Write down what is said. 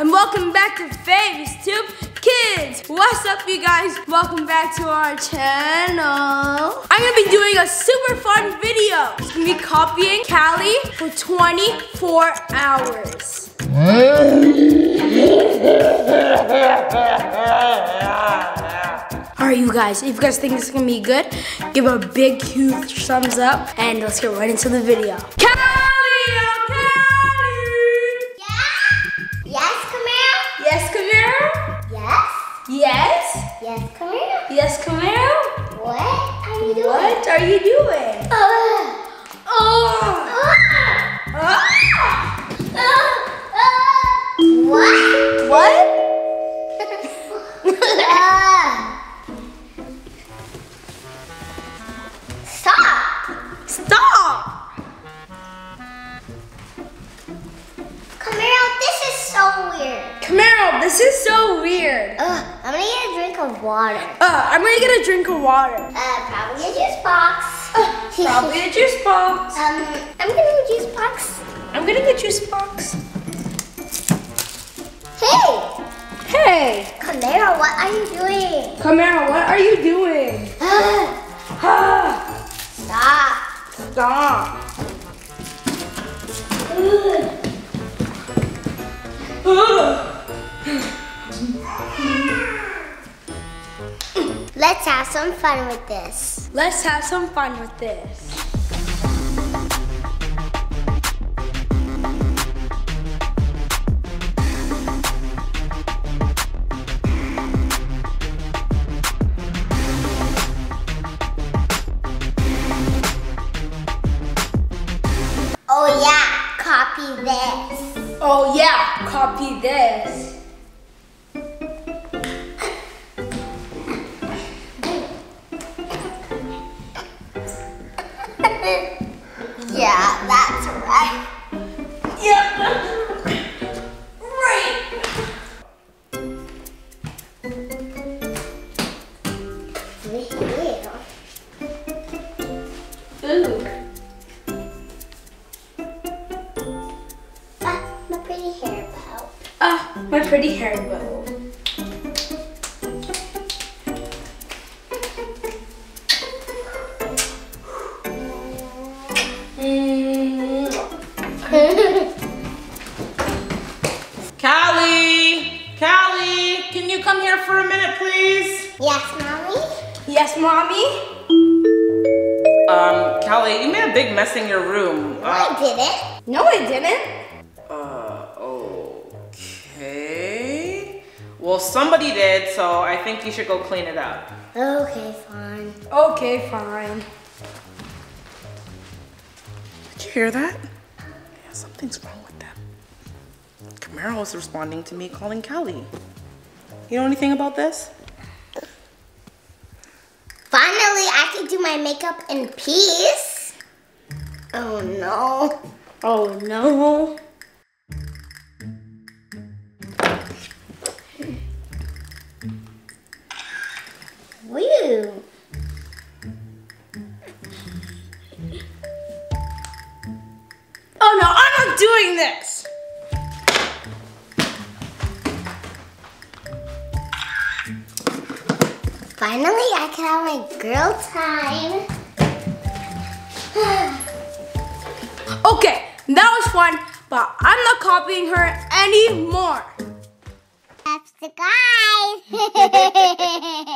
and welcome back to Famous Tube Kids. What's up, you guys? Welcome back to our channel. I'm gonna be doing a super fun video. It's gonna be copying Cali for 24 hours. Alright, you guys, if you guys think this is gonna be good, give a big, huge thumbs up, and let's get right into the video. Cali! Yes, Kameiro? What are you doing? What are you doing? Uh, Oh! uh, uh, uh, what? What? uh, stop! Stop! This is so weird. Ugh, I'm gonna get a drink of water. Uh, I'm gonna get a drink of water. Uh, probably a juice box. Uh, probably a juice box. Um, I'm getting a juice box. I'm getting a juice box. Hey, Hey, Kameiro, what are you doing? Kameiro, what are you doing? Stop. stop. Ugh. Let's have some fun with this. Let's have some fun with this. Oh yeah, copy this. Oh yeah, copy this. Yeah, that's right. Yep. Right. Ooh. Ah, my pretty hair bow. Ah, my pretty hair bow. Yes, mommy? Yes, mommy? Um, Cali, you made a big mess in your room. No, I Uh, didn't. No, I didn't. uh, okay. Well, somebody did, so I think you should go clean it up. Okay, fine. Okay, fine. Did you hear that? Yeah, something's wrong with them. Kameiro was responding to me calling Cali. You know anything about this? Finally, I can do my makeup in peace. Oh no. Oh no. Woo. Oh no, I'm not doing this. Finally, I can have my girl time. Okay, that was fun, but I'm not copying her anymore. That's